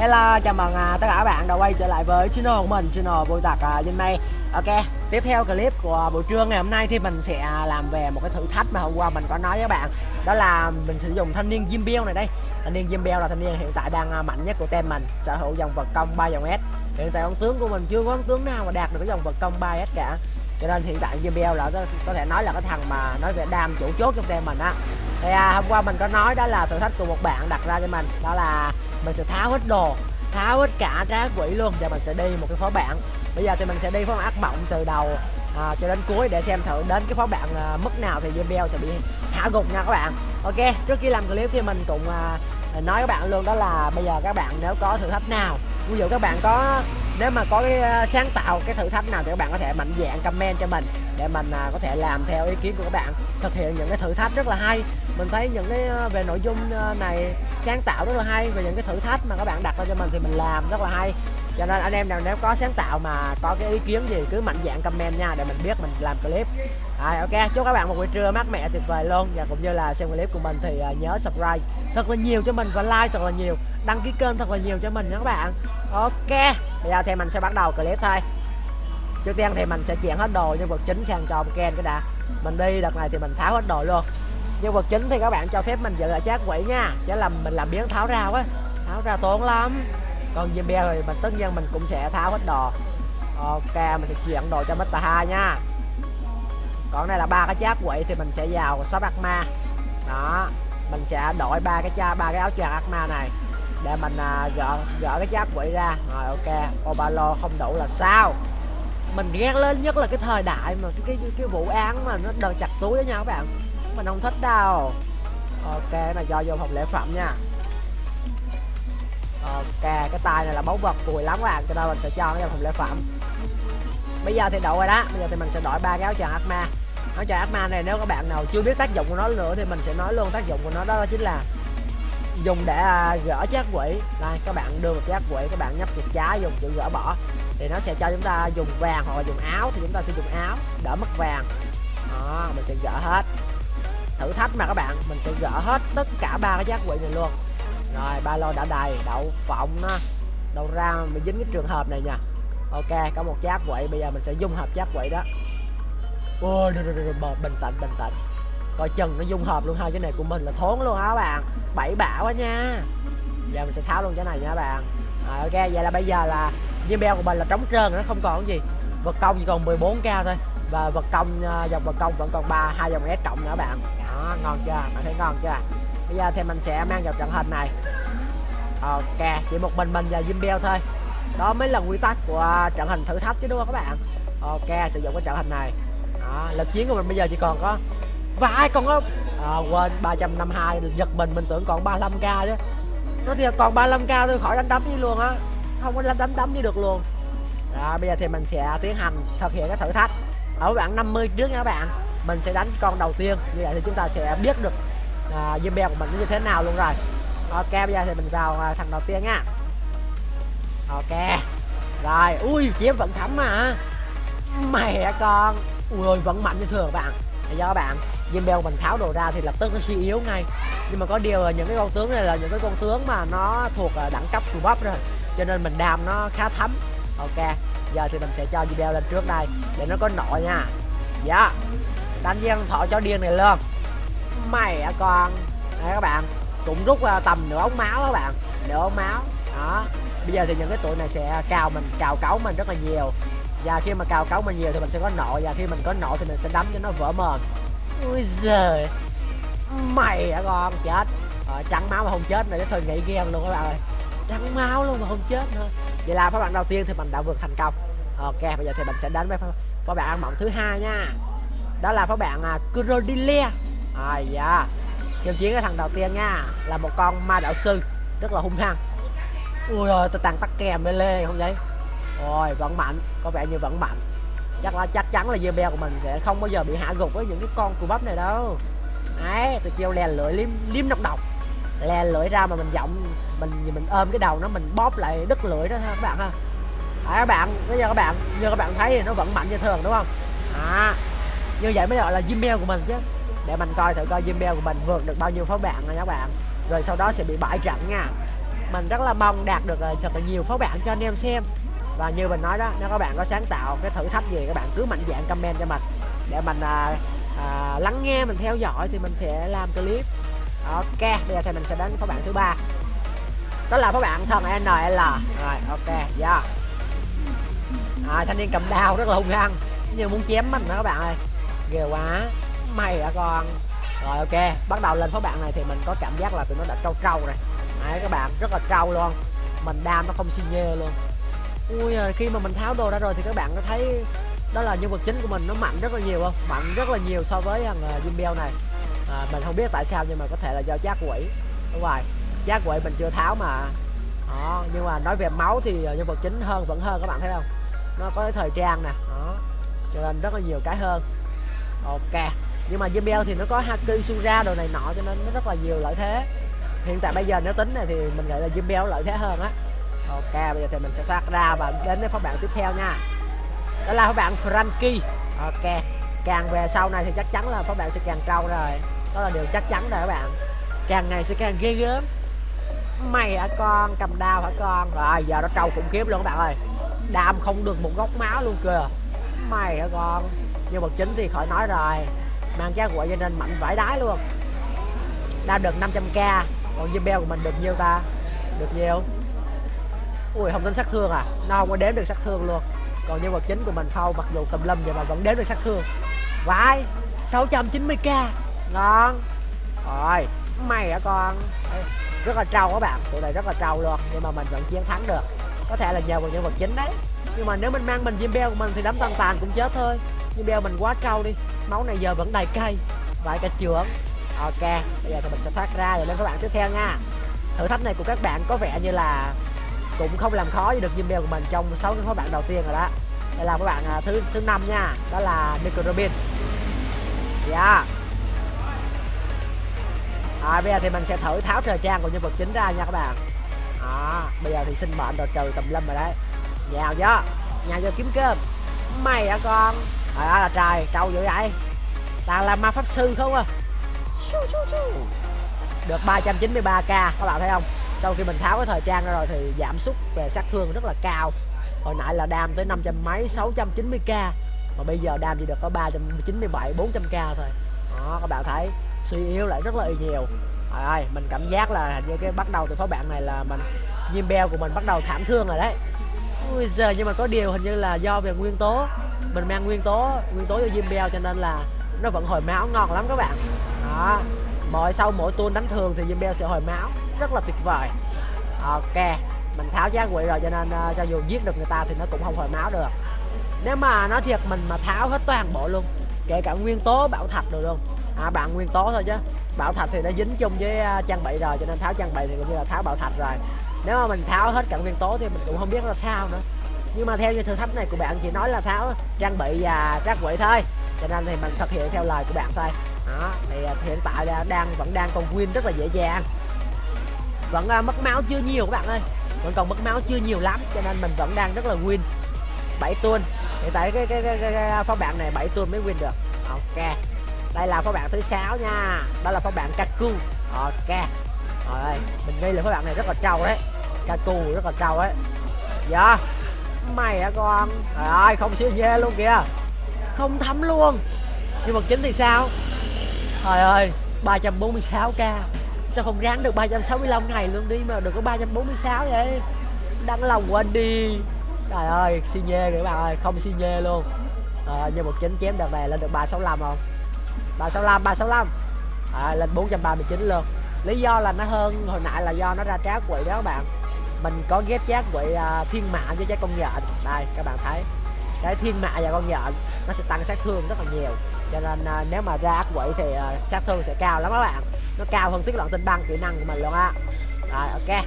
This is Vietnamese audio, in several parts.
Hello, chào mừng à, tất cả các bạn đã quay trở lại với channel của mình, channel Vui Tạc à, Vinh May. Ok, tiếp theo clip của buổi trưa ngày hôm nay thì mình sẽ à, làm về một cái thử thách mà hôm qua mình có nói với các bạn. Đó là mình sử dụng thanh niên Jim Bell này đây. Thanh niên Jim Bell là thanh niên hiện tại đang à, mạnh nhất của team mình Sở hữu dòng vật công 3 dòng S Hiện tại con tướng của mình chưa có con tướng nào mà đạt được cái dòng vật công 3S cả. Cho nên hiện tại Jim Bell là có, có thể nói là cái thằng mà nói về đam chủ chốt trong team mình á. Thì à, hôm qua mình có nói đó là thử thách của một bạn đặt ra cho mình đó là mình sẽ tháo hết đồ tháo hết cả trá quỷ luôn và mình sẽ đi một cái phó bản. Bây giờ thì mình sẽ đi phó bản ác mộng từ đầu à, cho đến cuối để xem thử đến cái phó bản à, mức nào thì Jim sẽ bị hạ gục nha các bạn. Ok trước khi làm clip thì mình cũng à, nói các bạn luôn đó là bây giờ các bạn nếu có thử thách nào ví dụ các bạn có nếu mà có cái à, sáng tạo, cái thử thách nào thì các bạn có thể mạnh dạng comment cho mình để mình à, có thể làm theo ý kiến của các bạn, thực hiện những cái thử thách rất là hay. Mình thấy những cái à, về nội dung này sáng tạo rất là hay, về những cái thử thách mà các bạn đặt ra cho mình thì mình làm rất là hay cho nên anh em nào nếu có sáng tạo mà có cái ý kiến gì cứ mạnh dạng comment nha để mình biết mình làm clip. À, ok chúc các bạn một buổi trưa mát mẻ tuyệt vời luôn. Và cũng như là xem clip của mình thì à, nhớ subscribe thật là nhiều cho mình và like thật là nhiều đăng ký kênh thật là nhiều cho mình nha các bạn. Ok bây giờ thì mình sẽ bắt đầu clip thôi. Trước tiên thì mình sẽ chuyển hết đồ nhân vật chính sang cho ông Ken cái đã. Mình đi đợt này thì mình tháo hết đồ luôn. Nhân vật chính thì các bạn cho phép mình giữ lại chát quỷ nha chứ làm mình làm biến tháo ra quá tháo ra tốn lắm còn Jim Bell thì mình tất nhiên mình cũng sẽ tháo hết đồ ok mình sẽ chuyển đồ cho Mr. hai nha. Còn đây là ba cái chát quỷ thì mình sẽ vào shop ác ma. Đó mình sẽ đổi ba cái cha ba cái áo choàng ác ma này để mình à, gỡ gỡ cái chát quỷ ra. Rồi ok obalo không đủ là sao? Mình ghét lên nhất là cái thời đại mà cái cái, cái vụ án mà nó đợt chặt túi đó nha các bạn. Mình không thích đâu. Ok này do vô phòng lễ phẩm nha. Ờ, ok cái tay này là báu vật cùi lắm các bạn. Cho nên mình sẽ cho nó vào phòng lễ phẩm bây giờ thì đủ rồi đó. Bây giờ thì mình sẽ đổi ba cái áo choàng ác ma áo choàng ác ma này nếu các bạn nào chưa biết tác dụng của nó nữa thì mình sẽ nói luôn tác dụng của nó. Đó chính là dùng để à, gỡ chát quỷ. Đây, các bạn đưa một chát quỷ, các bạn nhấp chuột trái dùng chữ gỡ bỏ. Thì nó sẽ cho chúng ta dùng vàng hoặc là dùng áo, thì chúng ta sẽ dùng áo, đỡ mất vàng. Đó, mình sẽ gỡ hết. Thử thách mà các bạn, mình sẽ gỡ hết tất cả ba cái giác quỷ này luôn rồi ba lô đã đầy đậu phộng nó đầu ra mình dính cái trường hợp này nha. Ok có một chát quậy bây giờ mình sẽ dung hợp chát quậy đó. Ôi được, được, được, bình tĩnh bình tĩnh. Coi chừng nó dung hợp luôn hai cái này của mình là thốn luôn á các bạn. Bảy bả quá nha. Giờ mình sẽ tháo luôn cái này nha các bạn. Rồi ok vậy là bây giờ là viên beo của mình là trống trơn nó không còn gì. Vật công chỉ còn 14k thôi. Và vật công à, dòng vật công vẫn còn ba hai dòng s cộng nữa bạn. Đó ngon chưa? Bạn thấy ngon chưa? Bây giờ thì mình sẽ mang vào trận hình này. Ok chỉ một mình mình và Jim Bell thôi. Đó mới là quy tắc của trận hình thử thách chứ đúng không các bạn? Ok sử dụng cái trận hình này. Đó, lực chiến của mình bây giờ chỉ còn có vài con có à, quên 352 giật mình mình tưởng còn 35k chứ. Nó thì còn 35k thôi khỏi đánh đấm đi luôn á. Không có đánh đấm đi được luôn. Đó bây giờ thì mình sẽ tiến hành thực hiện cái thử thách. Ở bạn 50 trước nha các bạn. Mình sẽ đánh con đầu tiên. Như vậy thì chúng ta sẽ biết được à, bè của mình như thế nào luôn rồi? Ok bây giờ thì mình vào à, thằng đầu tiên nha. Ok. Rồi ui chiếm vẫn thấm mà. Mẹ con. Ui vẫn mạnh như thường các bạn. Là do các bạn của mình tháo đồ ra thì lập tức nó suy yếu ngay. Nhưng mà có điều là những cái con tướng này là những cái con tướng mà nó thuộc à, đẳng cấp của bắp rồi. Cho nên mình đam nó khá thấm. Ok giờ thì mình sẽ cho video lên trước đây để nó có nội nha. Dạ. Đánh với thọ chó điên này luôn mày à con đây các bạn cũng rút tầm nửa ống máu các bạn nửa ống máu đó bây giờ thì những cái tụi này sẽ cào mình cào cấu mình rất là nhiều và khi mà cào cấu mình nhiều thì mình sẽ có nội và khi mình có nội thì mình sẽ đấm cho nó vỡ mờn ui giời mày à con chết ờ, trắng máu mà không chết rồi thôi nghĩ ghen luôn các bạn ơi trắng máu luôn mà không chết nữa vậy là phát bạn đầu tiên thì mình đã vượt thành công ok bây giờ thì mình sẽ đến với phó bạn ăn mộng thứ hai nha đó là phó bạn uh, Crodilia à dạ nhân chiến cái thằng đầu tiên nha là một con ma đạo sư rất là hung hăng. Ui ơi tôi tàn tắt kèm lê không vậy? Rồi vẫn mạnh có vẻ như vẫn mạnh. Chắc là chắc chắn là Zebel của mình sẽ không bao giờ bị hạ gục với những cái con cù bắp này đâu. Ấy, tôi kêu lè lưỡi liếm liếm độc độc. Lè lưỡi ra mà mình giọng mình mình ôm cái đầu nó mình bóp lại đứt lưỡi đó ha các bạn ha. À, các bạn? Bây giờ các bạn như các bạn thấy thì nó vẫn mạnh như thường đúng không? À như vậy mới gọi là Gmail của mình chứ để mình coi thử coi Zimbel của mình vượt được bao nhiêu pháo bạn nha các bạn. Rồi sau đó sẽ bị bãi trận nha. Mình rất là mong đạt được ờ, thật là nhiều phó bạn cho anh em xem. Và như mình nói đó nếu các bạn có sáng tạo cái thử thách gì các bạn cứ mạnh dạn comment cho mình. Để mình à, à, lắng nghe mình theo dõi thì mình sẽ làm clip. Ok bây giờ thì mình sẽ đến phó bạn thứ ba. Đó là phó bạn thần NL rồi ok dạ. yeah à, thanh niên cầm đao rất là hung hăng. Như muốn chém mình đó các bạn ơi. Ghê quá mày hả con. Rồi ok. Bắt đầu lên phó bạn này thì mình có cảm giác là tụi nó đã trâu trâu rồi. Đấy các bạn rất là trâu luôn. Mình đam nó không xi nhê luôn. Ui khi mà mình tháo đồ ra rồi thì các bạn có thấy đó là nhân vật chính của mình nó mạnh rất là nhiều không? Mạnh rất là nhiều so với thằng uh, này. À, mình không biết tại sao nhưng mà có thể là do chát quỷ. Đúng rồi chát quỷ mình chưa tháo mà. Đó nhưng mà nói về máu thì à, nhân vật chính hơn vẫn hơn các bạn thấy không? Nó có cái thời trang nè đó cho nên rất là nhiều cái hơn. Ok nhưng mà JBL thì nó có Haki, Sura đồ này nọ cho nên nó rất là nhiều lợi thế. Hiện tại bây giờ nếu tính này thì mình nghĩ là JBL lợi thế hơn á. Ok, bây giờ thì mình sẽ thoát ra và đến với phát bạn tiếp theo nha. Đó là các bạn Frankie. Ok, càng về sau này thì chắc chắn là các bạn sẽ càng trâu rồi. Đó là điều chắc chắn rồi các bạn. Càng ngày sẽ càng ghê gớm. Mày hả con? Cầm đao hả con? Rồi, giờ nó trâu khủng khiếp luôn các bạn ơi. Đam không được một góc máu luôn kìa. Mày hả con? Nhưng vật chính thì khỏi nói rồi mang trái quậy cho nên mạnh vải đái luôn. Đam được 500k còn Jimbel của mình được nhiêu ta? Được nhiều. Ui, không tính sát thương à? Nó không có đếm được sát thương luôn. Còn nhân vật chính của mình phâu mặc dù tùm lâm vậy mà vẫn đếm được sát thương. Vãi 690k ngon. Rồi mày hả con? Rất là trâu các bạn. Tụi này rất là trâu luôn, nhưng mà mình vẫn chiến thắng được. Có thể là nhờ vào nhân vật chính đấy. Nhưng mà nếu mình mang mình Jimbel của mình thì đấm tàn tàn cũng chết thôi. Jimbel mình quá cao đi. Máu này giờ vẫn đầy cay. Vài cả trưởng. Ok bây giờ thì mình sẽ thoát ra rồi lên các bạn tiếp theo nha. Thử thách này của các bạn có vẻ như là cũng không làm khó gì được Jimbel của mình trong 6 cái phó bạn đầu tiên rồi đó. Đây là các bạn à, thứ thứ năm nha. Đó là Nico Robin. Dạ. Yeah. bây giờ thì mình sẽ thử tháo thời trang của nhân vật chính ra nha các bạn. À, bây giờ thì sinh mệnh rồi trừ tùm lâm rồi đấy. Nhào cho nhào cho kiếm cơm. Mày hả con? Trời ơi là trời, trâu dữ vậy? Đang là ma pháp sư không à? Được 393k các bạn thấy không? Sau khi mình tháo cái thời trang ra rồi thì giảm sút về sát thương rất là cao. Hồi nãy là đam tới 500 mấy 690k mà bây giờ đam chỉ được có 397 400k thôi. Đó, các bạn thấy, suy yếu lại rất là nhiều. Trời ơi, mình cảm giác là như cái bắt đầu từ phó bạn này là mình Diêm beo của mình bắt đầu thảm thương rồi đấy bây giờ nhưng mà có điều hình như là do về nguyên tố. Mình mang nguyên tố nguyên tố cho Diêm beo cho nên là nó vẫn hồi máu ngon lắm các bạn. Đó. Mỗi sau mỗi tuôn đánh thường thì Diêm beo sẽ hồi máu. Rất là tuyệt vời. Ok mình tháo giá quỷ rồi cho nên uh, cho dù giết được người ta thì nó cũng không hồi máu được. Nếu mà nói thiệt mình mà tháo hết toàn bộ luôn kể cả nguyên tố bảo thạch rồi luôn. À bạn nguyên tố thôi chứ. Bảo thạch thì nó dính chung với uh, trang bị rồi cho nên tháo trang bị thì cũng như là tháo bảo thạch rồi nếu mà mình tháo hết cả nguyên tố thì mình cũng không biết là sao nữa. Nhưng mà theo như thử thách này của bạn chỉ nói là tháo trang bị và các quỷ thôi. Cho nên thì mình thực hiện theo lời của bạn thôi. Đó thì à, hiện tại là đang vẫn đang còn win rất là dễ dàng. Vẫn uh, mất máu chưa nhiều các bạn ơi. Vẫn còn mất máu chưa nhiều lắm cho nên mình vẫn đang rất là win. 7 tuần hiện tại cái cái, cái, cái, cái à, phó bạn này 7 tuần mới win được. Ok. Đây là phó bạn thứ sáu nha. Đó là phó bạn Kaku. Ok rồi mình nghĩ là phó bạn này rất là trâu đấy. Kaku rất là trâu đấy. Dạ. Mày hả con? Trời ơi không siêu dê luôn kìa. Không thấm luôn. Nhưng mà chính thì sao? Trời ơi 346k sao không ráng được 365 ngày luôn đi mà được có 346 vậy? Đăng lòng quên đi. Trời ơi xi nhê các bạn ơi không xi nhê luôn. À, nhân một chính chém đợt này lên được 365 không? 365 365 à, lên 439 luôn lý do là nó hơn hồi nãy là do nó ra trá quỷ đó các bạn. Mình có ghép chát quỷ uh, thiên mã với trái con nhện. Đây các bạn thấy. Cái thiên mã và con nhện nó sẽ tăng sát thương rất là nhiều. Cho nên uh, nếu mà ra ác quỷ thì uh, sát thương sẽ cao lắm các bạn. Nó cao hơn tiết loạn tinh băng kỹ năng của mình luôn á. Rồi ok.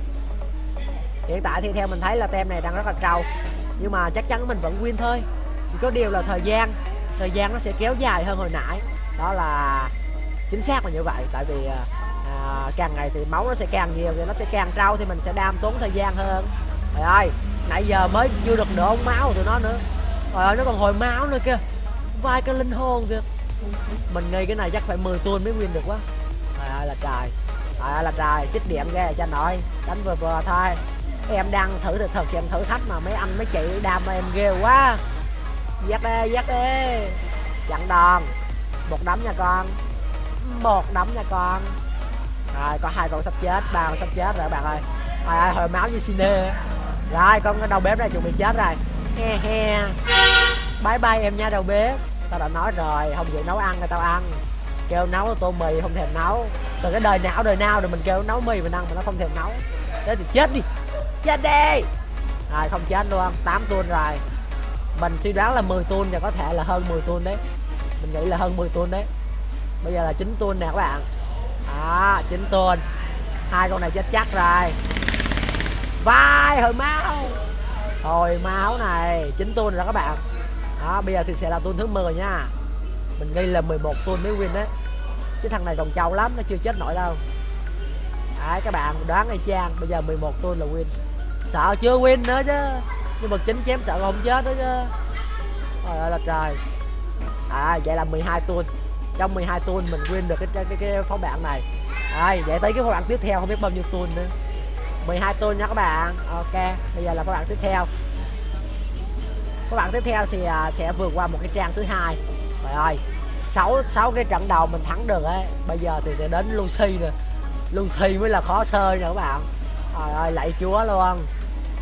Hiện tại thì theo mình thấy là tem này đang rất là trâu. Nhưng mà chắc chắn mình vẫn win thôi. Chỉ có điều là thời gian. Thời gian nó sẽ kéo dài hơn hồi nãy. Đó là chính xác là như vậy. Tại vì à, à, càng ngày thì máu nó sẽ càng nhiều thì nó sẽ càng trâu thì mình sẽ đam tốn thời gian hơn. Trời ơi nãy giờ mới chưa được nửa ống máu của tụi nó nữa. Trời ơi nó còn hồi máu nữa kìa. Vai cái linh hồn kìa. Mình nghĩ cái này chắc phải 10 tuần mới win được quá. Trời ơi là trời. À là trời. Chích điểm ghê cho nội đánh vừa vừa thôi. Em đang thử thực thực hiện thử thách mà mấy anh mấy chị đam em ghê quá. Dắt ê dắt ê chặn đòn. Một đấm nha con. Một đấm nha con rồi có hai con sắp chết ba con sắp chết rồi bạn ơi. Rồi à, hồi máu như cine rồi con cái đầu bếp này chuẩn bị chết rồi. He he. Bye bye em nha đầu bếp. Tao đã nói rồi không chịu nấu ăn rồi tao ăn. Kêu nấu tô mì không thèm nấu. Từ cái đời não đời nào rồi mình kêu nấu mì mình ăn mà nó không thèm nấu. Thế thì chết đi. Chết đi. Rồi không chết luôn 8 tuôn rồi. Mình suy đoán là 10 tuôn và có thể là hơn 10 tuôn đấy. Mình nghĩ là hơn 10 tuôn đấy. Bây giờ là 9 tuôn nè các bạn đó, chín tuần. Hai con này chết chắc rồi. Vai, hồi máu. Hồi máu này, chín tuần rồi các bạn. Đó, bây giờ thì sẽ là tuần thứ 10 nha. Mình nghi là 11 tuần mới win đấy. Chứ thằng này còn trâu lắm, nó chưa chết nổi đâu. Đấy, các bạn, đoán ngay trang bây giờ 11 tuần là win. Sợ chưa win nữa chứ. Nhưng mà chính chém sợ không chết nữa chứ. Trời ơi là trời. À vậy là 12 tuần trong 12 tuôn mình win được cái cái cái, cái phó bạn này. Rồi vậy tới cái phó bạn tiếp theo không biết bao nhiêu tuôn nữa. 12 tuôn nha các bạn. Ok bây giờ là phó bạn tiếp theo. Phó bạn tiếp theo thì à, sẽ vượt qua một cái trang thứ hai. Trời ơi sáu sáu cái trận đầu mình thắng được ấy bây giờ thì sẽ đến Lucy nè. Lucy mới là khó sơi nè các bạn. Trời ơi lạy chúa luôn.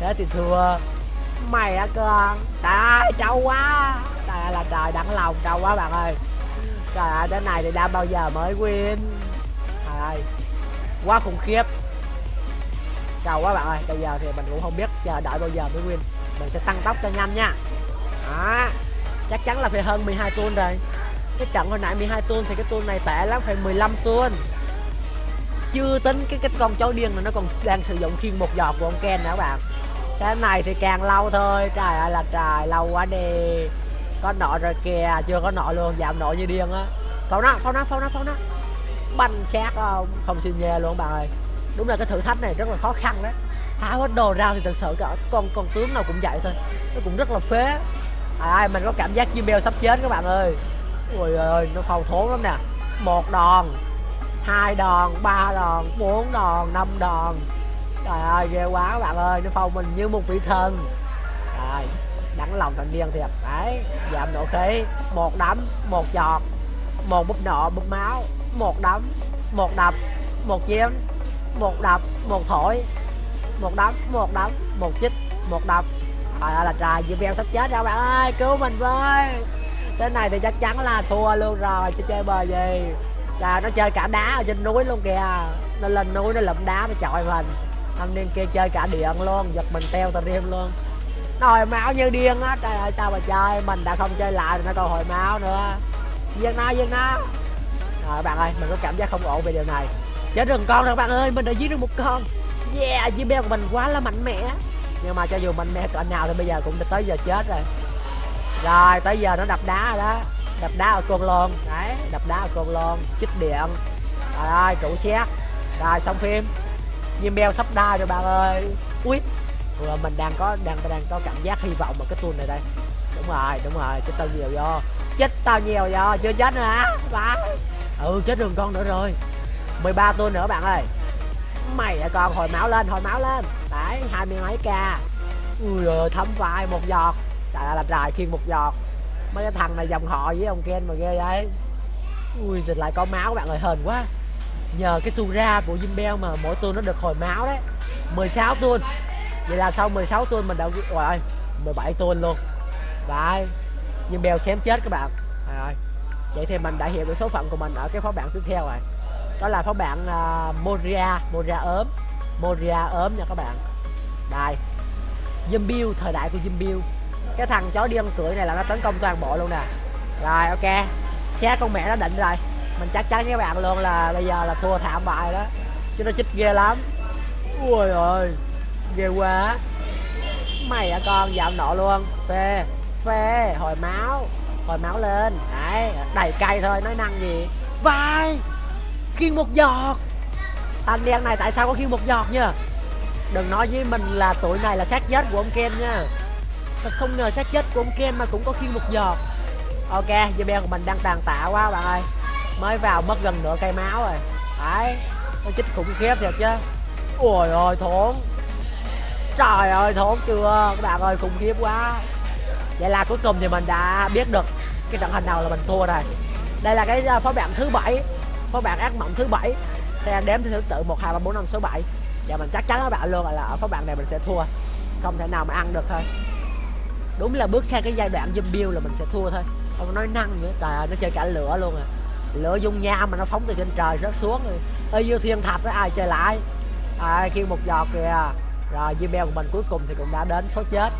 Thế thì thưa mày á con. Trời trâu quá. Trời là trời đắng lòng trâu quá bạn ơi trời ơi, đến này thì đã bao giờ mới win? Trời ơi, quá khủng khiếp. Chào quá bạn ơi, bây giờ thì mình cũng không biết chờ đợi bao giờ mới win. Mình sẽ tăng tốc cho nhanh nha. Đó, chắc chắn là phải hơn 12 tuôn rồi. Cái trận hồi nãy 12 tuôn thì cái tuôn này tệ lắm, phải 15 tuôn chưa tính cái cái con chó điên này nó còn đang sử dụng khiên một giọt của ông Ken nữa các bạn. Cái này thì càng lâu thôi, trời ơi là trời, lâu quá đi có nọ rồi kìa chưa có nọ luôn giảm nọ như điên á. Phao nó phao nó phao nó phao nó banh xác không ờ, không xin nhê luôn bạn ơi. Đúng là cái thử thách này rất là khó khăn đấy. Tháo hết đồ ra thì thật sự cả con con tướng nào cũng vậy thôi. Nó cũng rất là phế. À, mình có cảm giác Jimbel sắp chết các bạn ơi. Ôi ơi nó phao thốn lắm nè. Một đòn hai đòn ba đòn bốn đòn năm đòn. Trời ơi ghê quá các bạn ơi nó phao mình như một vị thần. Rồi đẳng lòng thành điên thiệt đấy giảm dạ, nổ khí. Một đấm, một chọt một búp nọ búp máu. Một đấm, một đập, một chém một đập, một thổi. Một đấm một đấm, một chích, một đập. Trời ơi, là trời beo sắp chết rồi, bạn ơi, cứu mình với. Cái này thì chắc chắn là thua luôn rồi, chứ chơi bờ gì. Trời, nó chơi cả đá ở trên núi luôn kìa. Nó lên núi, nó lụm đá, nó chọi mình. Thanh niên kia chơi cả điện luôn, giật mình teo tà đêm luôn nó hồi máu như điên á. Trời ơi, sao mà chơi? Mình đã không chơi lại nó còn hồi máu nữa. Giết nó giết nó rồi, bạn ơi, mình có cảm giác không ổn về điều này. Chết rừng con rồi, bạn ơi. Mình đã giết được một con. Yeah Jimmy của mình quá là mạnh mẽ. Nhưng mà cho dù mạnh mẽ cỡ nào thì bây giờ cũng đã tới giờ chết rồi. Rồi, tới giờ nó đập đá rồi đó. Đập đá ở côn lôn. Đấy, đập đá ở côn lôn, chích điện. Rồi ơi, trụ xét. Rồi, xong phim. Chim beo sắp đau rồi, bạn ơi. Ui rồi mình đang có đang đang có cảm giác hy vọng ở cái tuần này đây. Đúng rồi đúng rồi, chết tao nhiều do. Chết tao nhiều do, chưa chết nữa hả? Ba. Ừ chết đường con nữa rồi. 13 tuần nữa bạn ơi. Mày là con? Hồi máu lên, hồi máu lên. Đấy, hai mươi mấy ca. Ui ơi, thấm vai một giọt. Trời ơi, là trời khiên một giọt. Mấy cái thằng này dòng họ với ông ken mà ghê vậy. Ui dịch lại có máu bạn ơi, hên quá. Nhờ cái su ra của Jimbel mà mỗi tuần nó được hồi máu đấy. 16 tuần vậy là sau 16 tuần mình đã rồi 17 tuần luôn. Đấy. Bèo xém chết các bạn. Rồi vậy thì mình đã hiểu được số phận của mình ở cái phó bản tiếp theo rồi. Đó là phó bản uh, à, Moria Moria ốm. Moria ốm nha các bạn. Đây. Zimbiu thời đại của Zimbiu cái thằng chó điên cưỡi này là nó tấn công toàn bộ luôn nè. Rồi ok. Xe con mẹ nó định rồi. Mình chắc chắn với các bạn luôn là bây giờ là thua thảm bại đó. Chứ nó chích ghê lắm. Ui ơi ghê quá. Mày à con, dạo nọ luôn. Phê phê, hồi máu hồi máu lên. Đấy, đầy cay thôi, nói năng gì. Vai, khiên một giọt. Anh đen này tại sao có khiên một giọt nha đừng nói với mình là tuổi này là xác chết của ông ken nha. Thật không ngờ xác chết của ông ken mà cũng có khiên một giọt. Ok Jebel của mình đang tàn tạ quá bạn ơi. Mới vào mất gần nửa cây máu rồi. Đấy nó chích khủng khiếp thiệt chứ. Ôi ôi, thốn trời ơi thốn chưa? Các bạn ơi khủng khiếp quá. Vậy là cuối cùng thì mình đã biết được cái trận hình nào là mình thua rồi. Đây là cái à, phó bạn thứ bảy phó bạn ác mộng thứ bảy. Thì đếm theo thứ tự một hai ba bốn năm số bảy. Và mình chắc chắn các bạn luôn là ở phó bạn này mình sẽ thua. Không thể nào mà ăn được thôi. Đúng là bước sang cái giai đoạn zombie là mình sẽ thua thôi. Không nói năng nữa. Trời ơi nó chơi cả lửa luôn à. Lửa dung nham mà nó phóng từ trên trời rớt xuống rồi. Ơi như thiên thạch đó ai chơi lại? À, khi một giọt kìa rồi Zebel của mình cuối cùng thì cũng đã đến số chết.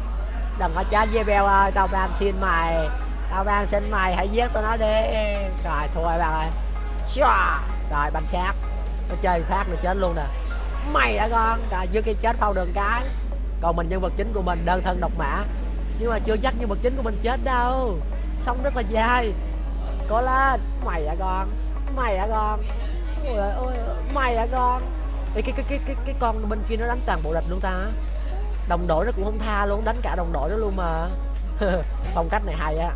Đừng có chết Zebel ơi, tao van xin mày. Tao van xin mày, hãy giết tao nó đi. Rồi thôi bạn ơi. Rồi, banh sát nó chơi phát nó chết luôn nè. Mày đã con rồi, dưới cái chết phao đường cái. Còn mình nhân vật chính của mình đơn thân độc mã. Nhưng mà chưa chắc nhân vật chính của mình chết đâu. Sống rất là dài cố lên. Mày đã con mày đã con ôi ơi mày đã con Ê, cái cái cái cái cái con bên kia nó đánh toàn bộ địch luôn ta. Đồng đội nó cũng không tha luôn đánh cả đồng đội đó luôn mà. Phong cách này hay á.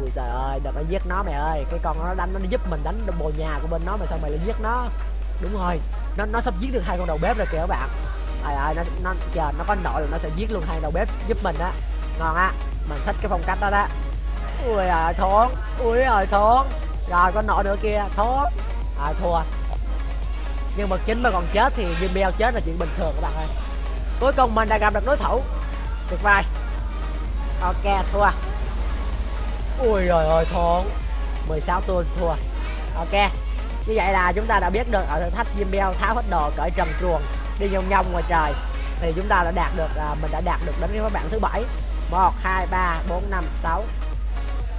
Ui trời ơi đừng có giết nó mày ơi. Cái con nó đánh nó giúp mình đánh bồ nhà của bên nó mà sao mày lại giết nó? Đúng rồi nó nó sắp giết được hai con đầu bếp rồi kìa các bạn. Trời ơi nó nó chờ nó có nội là nó sẽ giết luôn hai đầu bếp giúp mình á. Ngon á mình thích cái phong cách đó đó. Ui à thốn ui ơi thốn. Rồi con nội nữa kia thốn. À thua nhưng mà chính mà còn chết thì Jimbel chết là chuyện bình thường các bạn ơi. Cuối cùng mình đã gặp được đối thủ. Tuyệt vời. Ok thua. Ui rồi ơi thốn 16 tuần thua. Ok. Như vậy là chúng ta đã biết được ở thử thách Jimbel tháo hết đồ cởi trần truồng đi nhông nhông ngoài trời. Thì chúng ta đã đạt được à, mình đã đạt được đến cái bạn thứ bảy. Một hai ba bốn năm sáu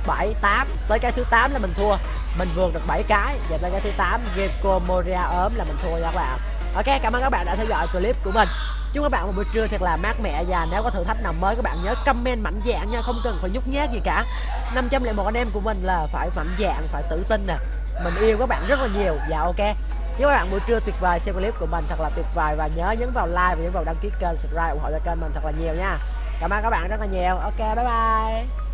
bảy tám, tới cái thứ 8 là mình thua. Mình vượt được 7 cái và tới cái thứ 8 Gecko Moria ốm là mình thua nha các bạn. Ok, cảm ơn các bạn đã theo dõi clip của mình. Chúc các bạn một buổi trưa thật là mát mẻ và nếu có thử thách nào mới các bạn nhớ comment mạnh dạng nha, không cần phải nhút nhát gì cả. 501 anh em của mình là phải mạnh dạng, phải tự tin nè. Mình yêu các bạn rất là nhiều. Và ok. Chúc các bạn buổi trưa tuyệt vời, xem clip của mình thật là tuyệt vời và nhớ nhấn vào like và nhấn vào đăng ký kênh, subscribe ủng hộ cho kênh mình thật là nhiều nha. Cảm ơn các bạn rất là nhiều. Ok, bye bye.